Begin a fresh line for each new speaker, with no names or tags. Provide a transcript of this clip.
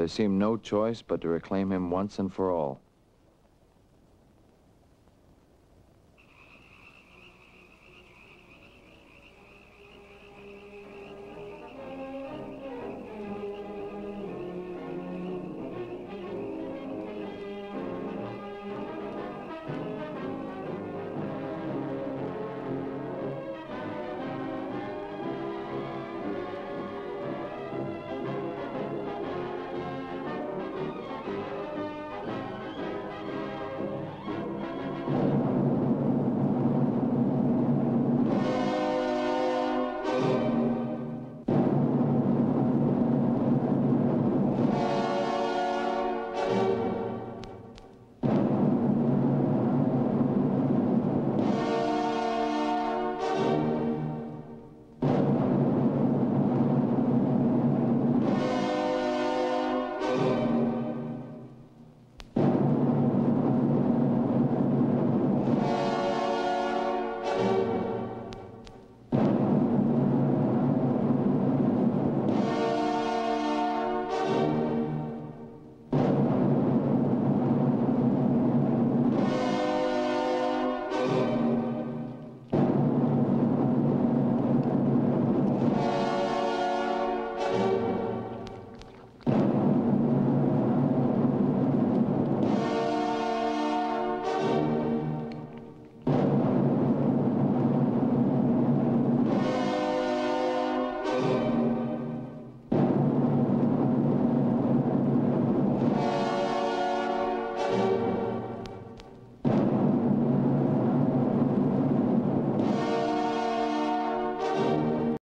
There seemed no choice but to reclaim him once and for all.